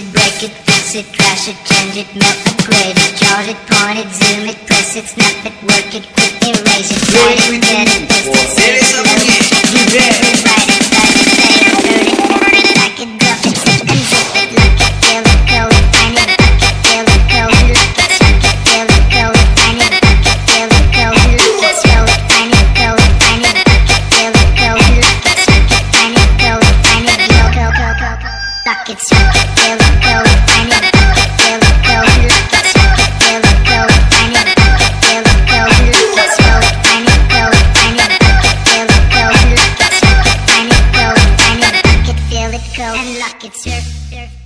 it, break it, fix it, crash it, change it, melt, upgrade it, chart it, point it, zoom it, press it, snap it, work it, quick erase it, write it, get it, it, suck it, feel it, go and find it. It, feel it, go find it. It, feel it, go find it, it. Feel it, go find it, it. Feel it, go and it. Surf, surf.